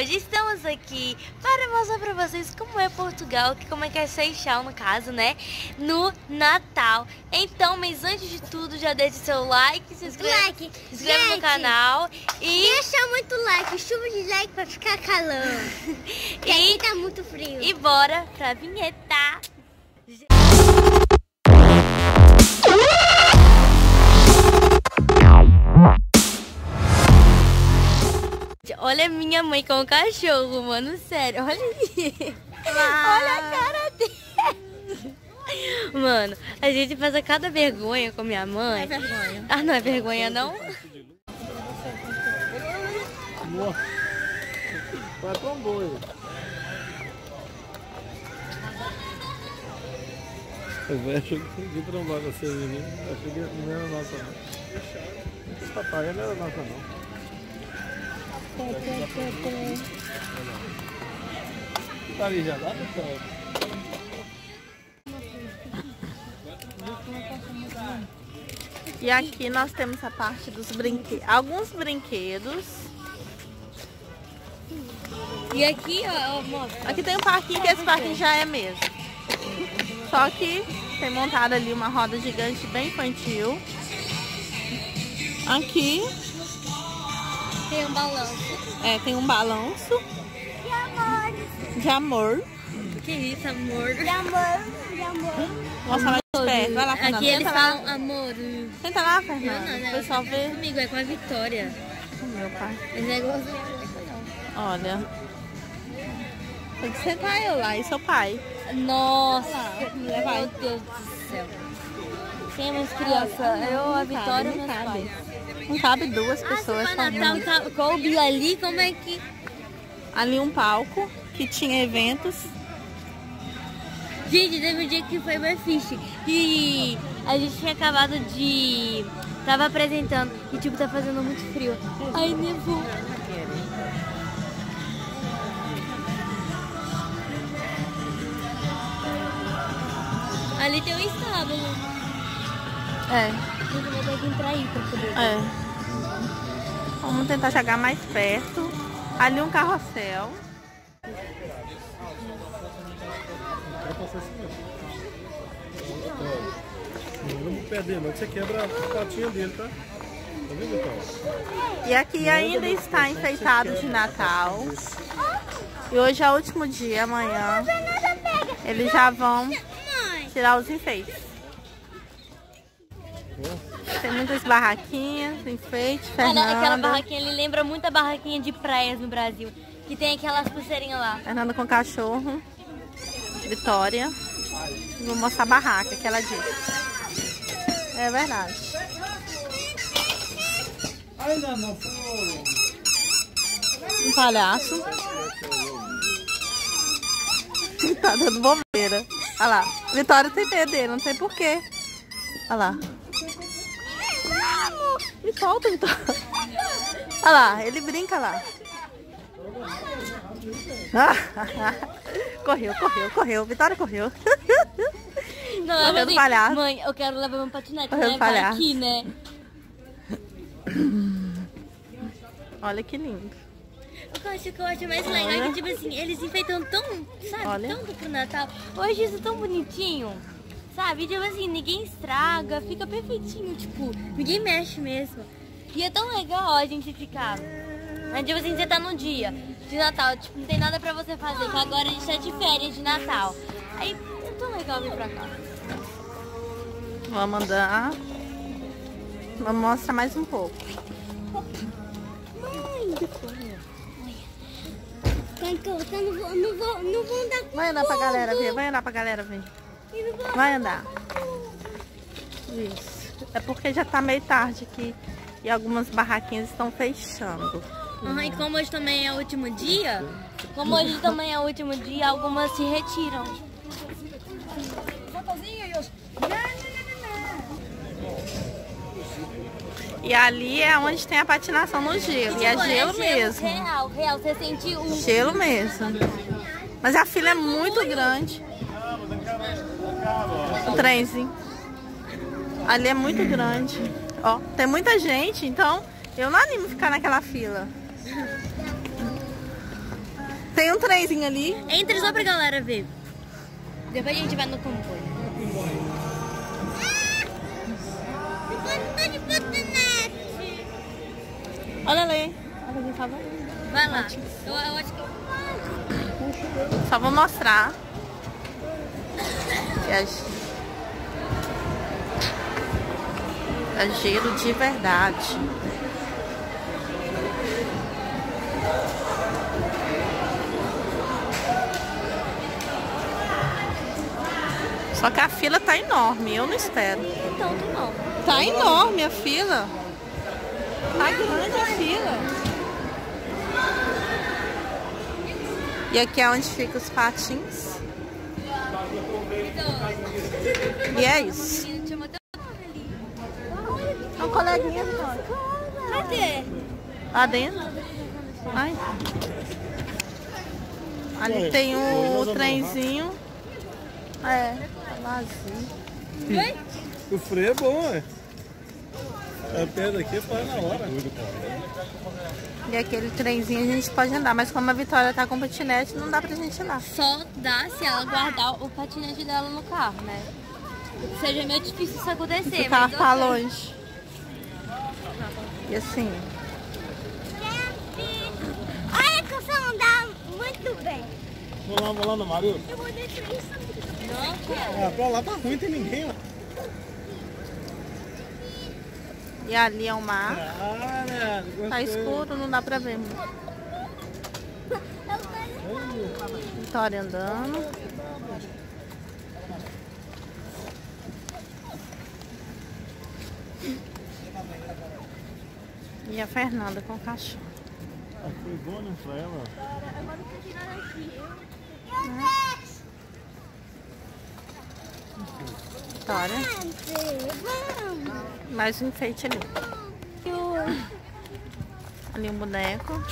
hoje estamos aqui para mostrar para vocês como é Portugal, que como é que é Seixal no caso, né? No Natal. Então, mas antes de tudo, já deixe seu like, se inscreva, Like. se inscreva no canal e, Deixa muito like, chuva de like pra ficar calor. Porque e, aqui tá muito frio. e bora pra vinheta. Olha minha mãe com o cachorro, mano, sério, olha aí. Olha a cara dele. Mano, a gente faz a cada vergonha com minha mãe. Não é vergonha. Ah, não é vergonha não? Nossa. Vai tombou ele. Eu achou que de trombar com você, menino. Achei que não era nossa, não. Esse papai não era nossa, não. Tá lá topo. E aqui nós temos a parte dos brinquedos, alguns brinquedos. E aqui, ó, mostra. Aqui tem um parquinho que esse parquinho já é mesmo. Só que tem montado ali uma roda gigante bem infantil. Aqui Tem um balanço. é, tem um balanço de amor. Que isso, amor? De amor, de amor. Mostrar mais de perto. Vai lá, Fernanda. Aqui eles Senta lá. falam amor. Senta lá, Não, Fernanda. não, O não. pessoal não vê. é comigo, é com a Vitória. Meu pai. Esse negócio Olha. Tem que sentar eu lá e seu pai. Nossa, meu Deus do céu. Quem é mais criança? Eu, a Vitória e não meus cabe. pais. Não cabe duas Ah, pessoas. for Natal ca- coube ali, como é que... Ali um palco que tinha eventos. Gente, teve um dia que foi mais fixe. E a gente tinha acabado de... Tava apresentando e tipo, tá fazendo muito frio. Aí nevou. Ali tem um estábulo. É. Ter que entrar aí pra poder. É. Vamos tentar chegar mais perto. Ali um carrossel. Não vamos perder, não, que você quebra a patinha dele, tá? Tá vendo, então? E aqui ainda está enfeitado de Natal. E hoje é o último dia, amanhã. Eles já vão tirar os enfeites. Tem muitas barraquinhas, enfeite, Olha, aquela Fernanda. barraquinha ali lembra muito a barraquinha de praias no Brasil. Que tem aquelas pulseirinhas lá. Fernanda com cachorro. Vitória. Vou mostrar a barraca que ela disse. É verdade. Ainda não. Um palhaço. tá dando bobeira. Olha lá. Vitória tem medo dele, não sei porquê. Olha lá. Me solta, Vitória. Olha lá, ele brinca lá. correu, correu, correu. Vitória correu. Não, eu assim, palhaço. Mãe, eu quero levar meu patinete. Levar palhaço. aqui, né? Olha que lindo. O que eu acho que eu acho mais legal é que, tipo assim, eles enfeitam tão, sabe, Olha. tanto pro Natal. Hoje isso é tão bonitinho, sabe? Tipo assim, ninguém estraga, fica perfeitinho, tipo, ninguém mexe mesmo. E é tão legal a gente ficar. Mas, tipo assim, você tá no dia de Natal, tipo, não tem nada pra você fazer, que agora a gente tá de férias de Natal. Aí é tão legal vir pra cá. Vamos andar. Vamos mostrar mais um pouco. Eu eu não vou, não vou, não vou andar com Vai andar pra galera ver, vai andar pra galera ver. Vai andar. Isso. É porque já tá meio tarde aqui e algumas barraquinhas estão fechando. Aham, e como hoje também é o último dia, como hoje também é o último dia, algumas se retiram. E ali é onde tem a patinação no gelo. E é Tipo, gelo mesmo. Real, real. Você sentiu um. Gelo mesmo. Mas a fila é muito grande. O trenzinho. Ali é muito grande. Ó, tem muita gente, então eu não animo ficar naquela fila. Tem um trenzinho ali. Entra só pra galera ver. Depois a gente vai no comboio. Olha ali. Olha. Vai lá. Eu, eu acho que... Só vou mostrar. Que é, gelo de verdade. Só que a fila tá enorme, eu não espero. Então, tu não. Tá enorme a fila. Tá grande a fila. E aqui é onde ficam os patins. E é isso. Uma coleguinha, Cadê? Lá dentro. Ai. Ali tem o trenzinho. É, tá vazio. O freio é bom, é. A pedra aqui faz na hora. E aquele trenzinho a gente pode andar, mas como a Vitória tá com patinete, não dá pra gente ir lá. Só dá se ela guardar o patinete dela no carro, né? Seja meio difícil isso acontecer. O carro mas tá longe. E assim, Olha que eu sei andar muito bem. Vamos lá, vamos lá no Mario. Eu vou deixar isso. Não, cara. Ah, pra lá tá ruim, tem ninguém, ó. e ali é o mar. Ah, né? Tá escuro, não dá pra ver. Vitória andando. E a Fernanda com o cachorro. Ah, Foi bom, né, pra ela. Vitória. Mais um enfeite ali. Ali um boneco.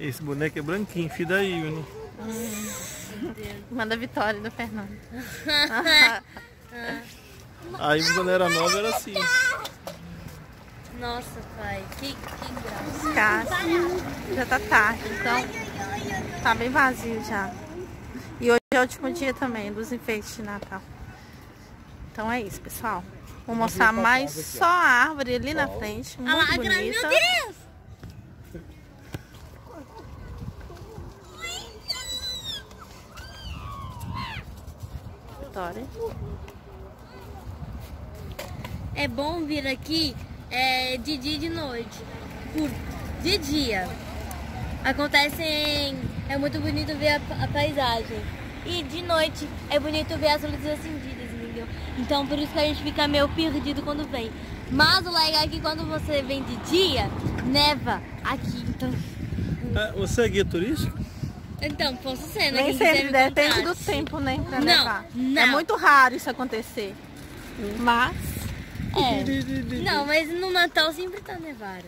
Esse boneco é branquinho, filho daí, viu? Manda a Vitória da Fernanda. Aí quando era nova era assim. Nossa, pai. Que, que graça. Cássio. Já tá tarde, então tá bem vazio já. E hoje é o último dia também dos enfeites de Natal. Então é isso, pessoal. Vou mostrar mais só a árvore ali na frente. Ah lá, Muito bonita. meu Deus! Vitória. É bom vir aqui é, de dia e de noite. Por de dia. Acontecem. É muito bonito ver a, a paisagem. E de noite é bonito ver as luzes acendidas, entendeu? Então por isso que a gente fica meio perdido quando vem. Mas o legal é que quando você vem de dia, neva aqui. Então, Ah, Você é guia turístico? então posso ser, né? Nem sempre, depende do contrate. tempo, né? Pra Não, levar. É não. muito raro isso acontecer. Mas É. Não, mas no Natal sempre tá nevado.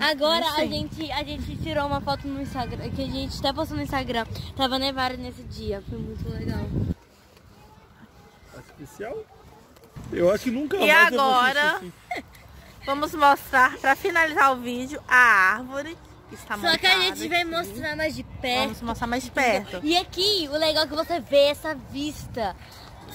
Agora a gente, a gente tirou uma foto no Instagram, que a gente até postou no Instagram. Tava nevado nesse dia, foi muito legal. Artificial? Eu acho que nunca E agora? assim. vamos mostrar, pra finalizar o vídeo, a árvore que está Só que a gente vai aqui. mostrar mais de perto. Vamos mostrar mais de perto. E aqui, o legal é que você vê essa vista.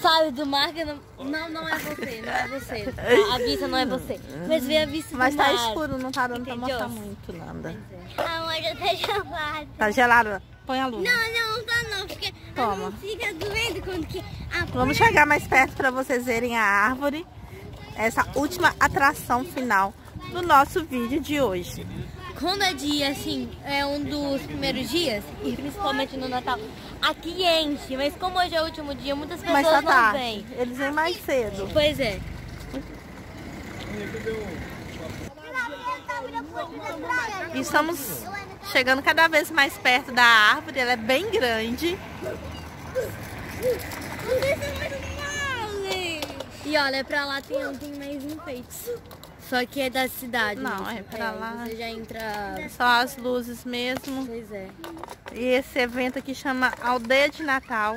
Sabe, do mar que não, não, não é você, não é você. A vista não é você. Mas vê a vista Mas do tá mar. escuro, não tá dando pra Entendeu? mostrar muito nada. Amor, já tá gelado. Tá gelado? Põe a luz. Não, não, não tá não, porque a Toma. mão fica doendo quando que... A Vamos chegar mais perto para vocês verem a árvore. Essa última atração final do nosso vídeo de hoje. Quando é dia, assim, é um dos primeiros dias, e principalmente no Natal, aqui enche, mas como hoje é o último dia, muitas pessoas Mas tá não tarde. vêm. Eles vêm mais cedo. Pois é. E estamos chegando cada vez mais perto da árvore. Ela é bem grande. E olha, pra lá tem, tem mais enfeites. Só que é da cidade. Não, mesmo. é pra lá. Você já entra. Só as luzes mesmo. Pois é. E esse evento aqui chama Aldeia de Natal.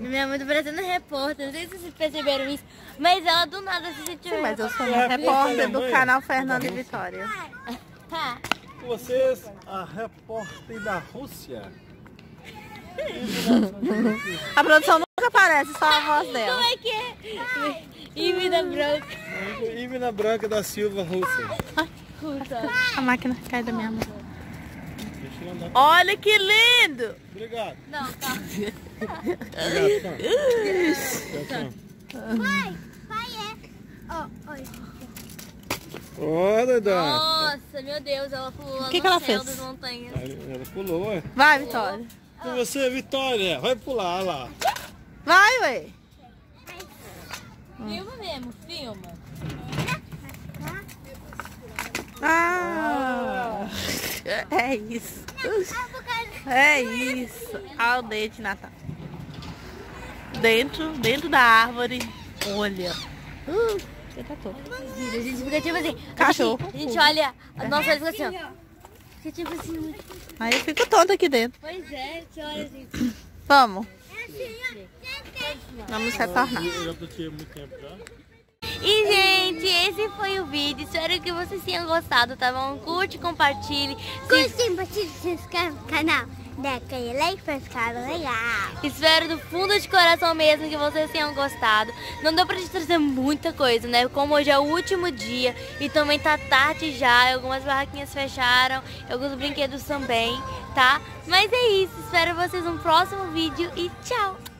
Minha mãe tá parecendo repórter, não sei se vocês perceberam isso, mas ela do nada se sentiu Sim, mas eu sou É, uma repórter do canal Fernanda e Vitória. Tá. Vocês, a repórter da Rússia. A produção nunca aparece, só a voz Como dela. é que é? E branca. Ivna Branca da Silva Rússia. Puta. A máquina cai da minha mão. Olha que lindo! Obrigado. Não, calma. Obrigado, tá. Tchau, Pai, pai é. Ó, olha. tchau. Ó, Dedé. Nossa, meu Deus, ela pulou lá Que no que ela fez? das montanhas. Ela pulou, ué. Vai, Vitória. Com você, Vitória. Vai pular lá. Vai, ué. Filma mesmo, filma. Ah, é isso. É isso. Aldeia de Natal. Dentro, dentro da árvore. Olha. Uh, tá todo. A gente fica tipo assim. Cachorro. A gente olha. Nossa, olha fica assim, ó. Fica tipo assim. Aí eu fico tonta aqui dentro. Pois é, você olha assim. Vamos. Vamos retornar. E, gente, esse foi o vídeo. Espero que vocês tenham gostado, tá bom? Curte, compartilhe. Curte, compartilha, se inscreve no canal. Dá aquele like pra ficar legal. Espero do fundo de coração mesmo que vocês tenham gostado. Não deu pra gente trazer muita coisa, né? Como hoje é o último dia e também tá tarde já. Algumas barraquinhas fecharam, alguns brinquedos também, tá? Mas é isso. Espero vocês no próximo vídeo e tchau!